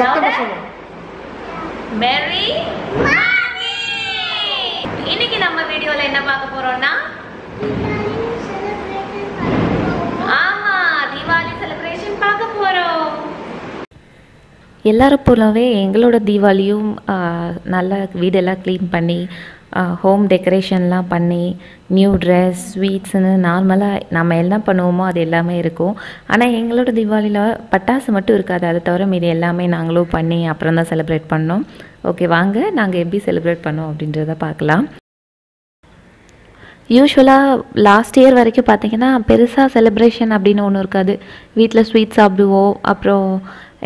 சத்தமா சொல்லு மேரி? இன்னைக்கு நம்ம வீடியோல என்ன பார்க்க போறோம்னா? ஆமா தீபாவளி செலிப்ரேஷன் பார்க்க போறோம். எல்லாரும் போலவே எங்களோட தீபாவளியும் ஆஹ், நல்லா வீடெல்லாம் க்ளீன் பண்ணி ஹோம் டெக்கரேஷன்லாம் பண்ணி நியூ ட்ரெஸ் ஸ்வீட்ஸ்னு நார்மலாக நம்ம என்ன பண்ணுவோமோ அது எல்லாமே இருக்கும். ஆனால் எங்களோட தீபாவளியில் பட்டாசு மட்டும் இருக்காது. அதை தவிர மீதி எல்லாமே நாங்களும் பண்ணி அப்புறம் தான் செலிப்ரேட் பண்ணோம். ஓகே வாங்க நாங்கள் எப்படி செலிப்ரேட் பண்ணோம் அப்படின்றத பார்க்கலாம். யூஸ்வலாக லாஸ்ட் இயர் வரைக்கும் பார்த்தீங்கன்னா பெருசாக செலிப்ரேஷன் அப்படின்னு ஒன்றும் இருக்காது. வீட்டில் ஸ்வீட் சாப்பிடுவோம். அப்புறம்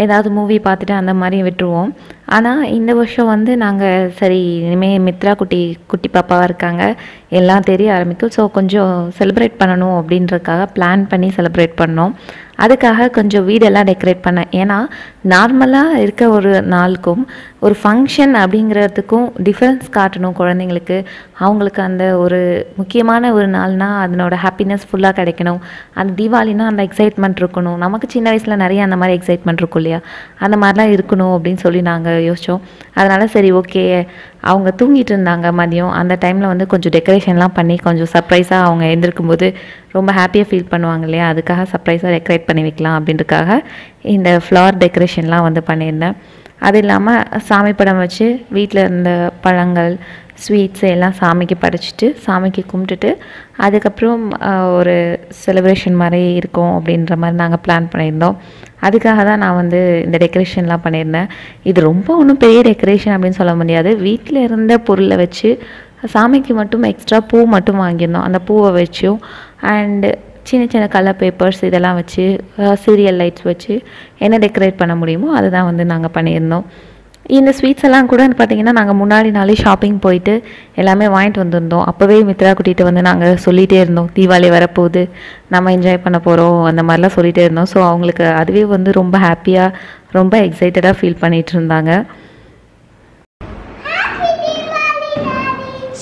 ஏதாவது மூவி பார்த்துட்டு அந்த மாதிரி விட்டுருவோம். ஆனால் இந்த வருஷம் வந்து நாங்கள் சரி இனிமேல் மித்ரா குட்டி குட்டி பாப்பாவாக இருக்காங்க. எல்லாம் தெரிய ஆரம்பிக்கும். ஸோ கொஞ்சம் செலிப்ரேட் பண்ணணும் அப்படின்றதுக்காக பிளான் பண்ணி செலிப்ரேட் பண்ணோம். அதுக்காக கொஞ்சம் வீடெல்லாம் டெக்கரேட் பண்ணேன். ஏன்னா நார்மலாக இருக்க ஒரு நாளுக்கும் ஒரு ஃபங்க்ஷன் அப்படிங்கிறதுக்கும் டிஃப்ரென்ஸ் காட்டணும் குழந்தைங்களுக்கு. அவங்களுக்கு அந்த ஒரு முக்கியமான ஒரு நாள்னால் அதனோட ஹாப்பினஸ் ஃபுல்லாக கிடைக்கணும். அந்த தீபாவளினா அந்த எக்ஸைட்மெண்ட் இருக்கணும். நமக்கு சின்ன வயசில் நிறைய அந்த மாதிரி எக்ஸைட்மெண்ட் இருக்கும் இல்லையா? அந்த மாதிரிலாம் இருக்கணும் அப்படின்னு சொல்லி நாங்கள் யோசித்தோம் அதனால் சரி ஓகே அவங்க தூங்கிட்டு இருந்தாங்க மதியம். அந்த டைமில் வந்து கொஞ்சம் டெக்கரேஷன்லாம் பண்ணி கொஞ்சம் சர்ப்ரைஸாக அவங்க எழுந்திருக்கும் போது ரொம்ப ஹாப்பியாக ஃபீல் பண்ணுவாங்க இல்லையா? அதுக்காக சர்ப்ரைஸாக டெக்கரேட் பண்ணி வைக்கலாம் அப்படின்றதுக்காக இந்த ஃப்ளவர் டெக்கரேஷன்லாம் வந்து பண்ணியிருந்தேன். அது இல்லாமல் சாமி படம் வச்சு வீட்டில் இருந்த பழங்கள் ஸ்வீட்ஸ் எல்லாம் சாமிக்கு படைச்சிட்டு சாமிக்கு கும்பிட்டுட்டு அதுக்கப்புறம் ஒரு செலிப்ரேஷன் மாதிரி இருக்கும் அப்படின்ற மாதிரி நாங்கள் பிளான் பண்ணியிருந்தோம். அதுக்காக தான் நான் வந்து இந்த டெக்கரேஷன்லாம் பண்ணியிருந்தேன். இது ரொம்ப ஒன்றும் பெரிய டெக்கரேஷன் அப்படின்னு சொல்ல முடியாது. வீட்டில் இருந்த பொருளை வச்சு சாமிக்கு மட்டும் எக்ஸ்ட்ரா பூ மட்டும் வாங்கியிருந்தோம். அந்த பூவை வச்சும் அண்டு சின்ன சின்ன கலர் பேப்பர்ஸ் இதெல்லாம் வச்சு சீரியல் லைட்ஸ் வச்சு என்ன டெக்கரேட் பண்ண முடியுமோ அதை தான் வந்து நாங்கள் பண்ணியிருந்தோம். இந்த ஸ்வீட்ஸ் எல்லாம் கூட பார்த்தீங்கன்னா நாங்கள் முன்னாடி நாளே ஷாப்பிங் போயிட்டு எல்லாமே வாங்கிட்டு வந்திருந்தோம். அப்போவே மித்ரா கூட்டிகிட்டு வந்து நாங்கள் சொல்லிகிட்டே இருந்தோம் தீபாவளி வரப்போகுது நம்ம என்ஜாய் பண்ண போகிறோம் அந்த மாதிரிலாம் சொல்லிகிட்டே இருந்தோம். ஸோ அவங்களுக்கு அதுவே வந்து ரொம்ப ஹாப்பியாக ரொம்ப எக்ஸைட்டடாக ஃபீல் பண்ணிகிட்டு இருந்தாங்க.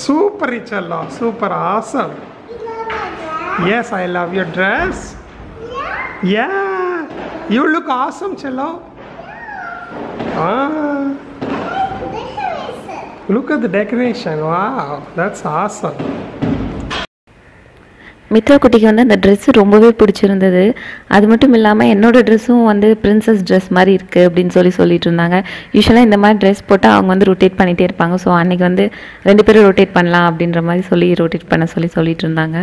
சூப்பர் செல்லா super awesome yes I love your dress ya you look awesome செல்லம் Look at the decoration Wow, that's awesome. Mithra குட்டிக்கு வந்து அந்த ட்ரெஸ்ஸு ரொம்பவே பிடிச்சிருந்தது. அது மட்டும் இல்லாமல் என்னோடய ட்ரெஸ்ஸும் வந்து பிரின்சஸ் ட்ரெஸ் மாதிரி இருக்குது அப்படின்னு சொல்லி சொல்லிட்டு இருந்தாங்க. யூஸ்வலாக இந்த மாதிரி ட்ரெஸ் போட்டால் அவங்க வந்து ரொட்டேட் பண்ணிகிட்டே இருப்பாங்க. ஸோ அன்றைக்கி வந்து ரெண்டு பேரும் ரொட்டேட் பண்ணலாம் அப்படின்ற மாதிரி சொல்லி ரொட்டேட் பண்ண சொல்லி சொல்லிட்டு இருந்தாங்க.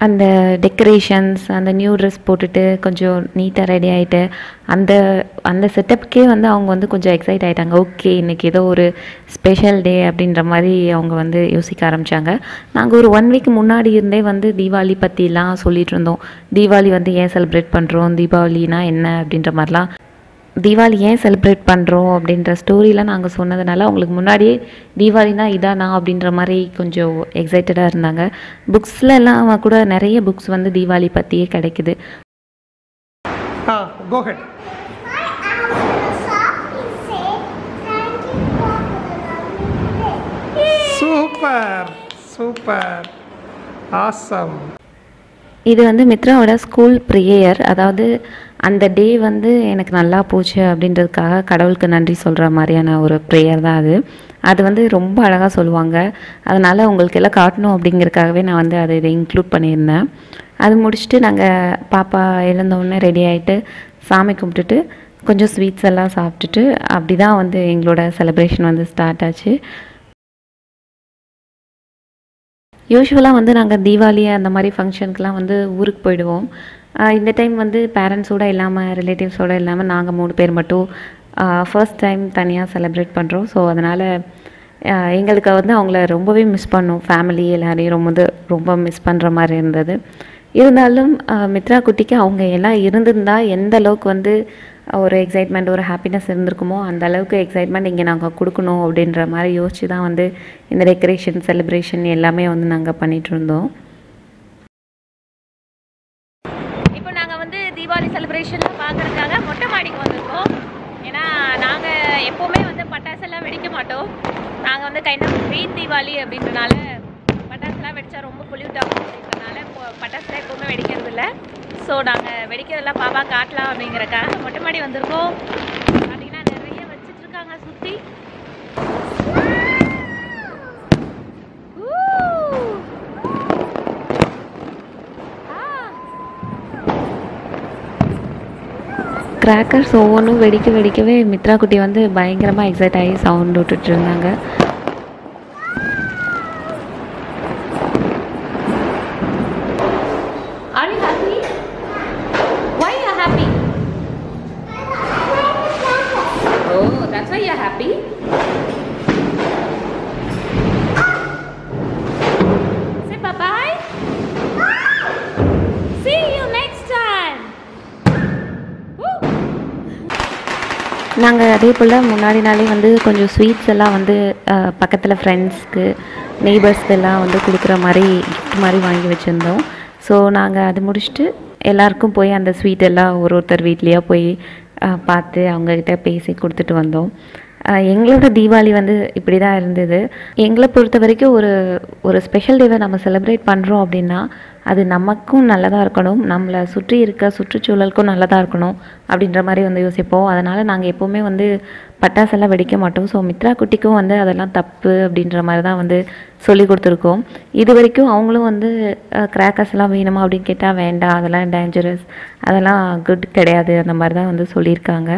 அந்த டெக்கரேஷன்ஸ் அந்த நியூ ட்ரெஸ் போட்டுட்டு கொஞ்சம் நீட்டாக ரெடி ஆகிட்டு அந்த அந்த செட்டப்புக்கே வந்து அவங்க வந்து கொஞ்சம் எக்ஸைட் ஆகிட்டாங்க ஓகே இன்றைக்கி ஏதோ ஒரு ஸ்பெஷல் டே அப்படின்ற மாதிரி அவங்க வந்து யோசிக்க ஆரம்பித்தாங்க நாங்கள் ஒரு ஒன் வீக் முன்னாடி இருந்தே வந்து தீபாவளி பற்றிலாம் சொல்லிகிட்ருந்தோம் இருந்தோம். தீபாவளி வந்து ஏன் செலிப்ரேட் பண்ணுறோம் தீபாவளினா என்ன அப்படின்ற மாதிரிலாம் தீபாவளி ஏன் செலிப்ரேட் பண்ணுறோம் அப்படின்ற ஸ்டோரிலாம் நாங்கள் சொன்னதுனால அவங்களுக்கு முன்னாடியே தீபாவளினா இதானா அப்படின்ற மாதிரி கொஞ்சம் எக்ஸைட்டடாக இருந்தாங்க. புக்ஸில் எல்லாம் கூட நிறைய புக்ஸ் வந்து தீபாவளி பற்றியே கிடைக்குது. Super super. ஆசம் இது வந்து மித்ராவோட ஸ்கூல் ப்ரேயர் அதாவது அந்த டே வந்து எனக்கு நல்லா போச்சு அப்படின்றதுக்காக கடவுளுக்கு நன்றி சொல்கிற மாதிரியான ஒரு ப்ரேயர் தான் அது. அது வந்து ரொம்ப அழகாக சொல்லுவாங்க. அதனால் உங்களுக்கு எல்லாம் காட்டணும் அப்படிங்கிறதுக்காகவே நான் வந்து அதை இதை இன்க்ளூட் பண்ணியிருந்தேன். அது முடிச்சுட்டு நாங்கள் பாப்பா எழுந்தவுடனே ரெடி ஆகிட்டு சாமி கும்பிட்டுட்டு கொஞ்சம் ஸ்வீட்ஸ் எல்லாம் சாப்பிட்டுட்டு அப்படி தான் வந்து எங்களோட செலிப்ரேஷன் வந்து ஸ்டார்ட் ஆச்சு. யூஸ்வலாக வந்து நாங்கள் தீபாவளி அந்த மாதிரி ஃபங்க்ஷனுக்கெலாம் வந்து ஊருக்கு போயிடுவோம். இந்த டைம் வந்து பேரண்ட்ஸோடு இல்லாமல் ரிலேட்டிவ்ஸோடு இல்லாமல் நாங்கள் மூணு பேர் மட்டும் ஃபர்ஸ்ட் டைம் தனியாக செலிப்ரேட் பண்ணுறோம் ஸோ அதனால் எங்களுக்கு வந்து அவங்கள ரொம்பவே மிஸ் பண்ணோம். ஃபேமிலி எல்லாரையும் ரொம்ப ரொம்ப மிஸ் பண்ணுற மாதிரி இருந்தது. இருந்தாலும் மித்ரா குட்டிக்கு அவங்க எல்லாம் இருந்திருந்தா எந்த அளவுக்கு வந்து ஒரு எக்ஸைட்மெண்ட் ஒரு ஹாப்பினஸ் இருந்திருக்குமோ அந்த அளவுக்கு எக்ஸைட்மெண்ட் இங்கே நாங்கள் கொடுக்கணும் அப்படின்ற மாதிரி யோசிச்சு தான் வந்து இந்த டெக்கரேஷன் செலிப்ரேஷன் எல்லாமே வந்து நாங்கள் பண்ணிட்டு இருந்தோம் இப்போ நாங்கள் வந்து தீபாவளி செலிப்ரேஷன்லாம் பார்க்கறதுக்காக மொட்டை மாடிக்கு வந்திருக்கோம் ஏன்னா நாங்கள் எப்போவுமே வந்து பட்டாசெல்லாம் வெடிக்க மாட்டோம் நாங்கள் வந்து கைண்ட் ஆஃப் க்ரீன் தீபாவளி அப்படின்றனால பட்டாசுலாம் வெடித்தா ரொம்ப பொல்யூட் ஆகும் அப்படின்றனால இப்போ பட்டாசுலாம் எப்பவுமே வெடிக்கிறது இல்லை ஸோ நாங்கள் வெடிக்கிறதெல்லாம் பாப்பா காட்டலாம் அப்படிங்கிறக்காக மொட்டை மாடி வந்திருக்கோம். பார்த்தீங்கன்னா நிறைய வச்சிட்டு இருக்காங்க சுற்றி கிராக்கர்ஸ் ஒவ்வொன்றும் வெடிக்க வெடிக்கவே மித்ரா குட்டி வந்து பயங்கரமாக எக்ஸைட் ஆகி சவுண்ட் விட்டுட்டு இருந்தாங்க Are you happy? Why you are happy? Are you happy. Say bye bye. See you next time. நாங்கள் அதே போல் முன்னாடி நாளே வந்து கொஞ்சம் ஸ்வீட்ஸ் எல்லாம் வந்து பக்கத்தில் ஃப்ரெண்ட்ஸ்க்கு நெய்பர்ஸ்க்கு எல்லாம் வந்து கொடுக்குற மாதிரி கிஃப்ட் மாதிரி வாங்கி வச்சுருந்தோம் ஸோ நாங்கள் அது முடிச்சுட்டு எல்லாருக்கும் போய் அந்த ஸ்வீட் எல்லாம் ஒரு ஒருத்தர் வீட்லேயே போய் பார்த்து அவங்கக்கிட்ட பேசி கொடுத்துட்டு வந்தோம். எங்களோட தீபாவளி வந்து இப்படி தான் இருந்தது. எங்களை பொறுத்த வரைக்கும் ஒரு ஒரு ஸ்பெஷல் டேவை நம்ம செலிப்ரேட் பண்ணுறோம் அப்படின்னா அது நமக்கும் நல்லதாக இருக்கணும் நம்மளை சுற்றி இருக்க சுற்றுச்சூழலுக்கும் நல்லதாக இருக்கணும் அப்படின்ற மாதிரி வந்து யோசிப்போம். அதனால் நாங்கள் எப்போவுமே வந்து பட்டாசெல்லாம் வெடிக்க மாட்டோம். ஸோ மித்ரா குட்டிக்கும் வந்து அதெல்லாம் தப்பு அப்படின்ற மாதிரி தான் வந்து சொல்லி கொடுத்துருக்கோம். இது வரைக்கும் அவங்களும் வந்து கிராக்கர்ஸ் எல்லாம் வேணுமா அப்படின்னு கேட்டால் வேண்டாம். அதெல்லாம் டேஞ்சரஸ் அதெல்லாம் குட் கிடையாது. அந்த மாதிரி தான் வந்து சொல்லியிருக்காங்க.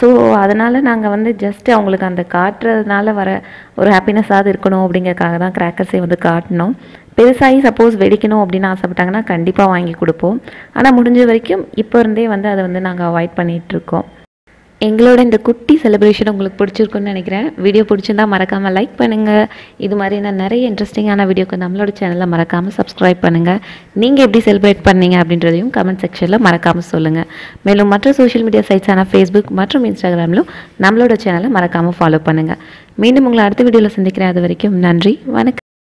ஸோ அதனால் நாங்கள் வந்து ஜஸ்ட் அவங்களுக்கு அந்த காட்டுறதுனால வர ஒரு ஹாப்பினஸ்ஸாவது இருக்கணும் அப்படிங்கிறக்காக தான் கிராக்கர்ஸை வந்து காட்டினோம் பெருசாகி சப்போஸ் வெடிக்கணும் அப்படின்னு ஆசைப்பட்டாங்கன்னா கண்டிப்பாக வாங்கி கொடுப்போம். ஆனால் முடிஞ்ச வரைக்கும் இப்போ இருந்தே வந்து அதை வந்து நாங்கள் அவாய்ட் பண்ணிகிட்ருக்கோம் எங்களோட இந்த குட்டி செலிப்ரேஷன் உங்களுக்கு பிடிச்சிருக்குன்னு நினைக்கிறேன். வீடியோ பிடிச்சிருந்தா மறக்காமல் லைக் பண்ணுங்கள் இது மாதிரி நான் நிறைய இன்ட்ரெஸ்டிங்கான வீடியோக்கு நம்மளோட சேனலை மறக்காமல் சப்ஸ்கிரைப் பண்ணுங்கள் நீங்கள் எப்படி செலிப்ரேட் பண்ணீங்க அப்படின்றதையும் கமெண்ட் செக்ஷனில் மறக்காமல் சொல்லுங்கள் மேலும் மற்ற சோஷியல் மீடியா சைட்ஸான ஃபேஸ்புக் மற்றும் இன்ஸ்டாகிராமிலும் நம்மளோட சேனலை மறக்காமல் ஃபாலோ பண்ணுங்கள் மீண்டும் உங்களை அடுத்த வீடியோவில் சந்திக்கிறேன். அது வரைக்கும் நன்றி. வணக்கம்.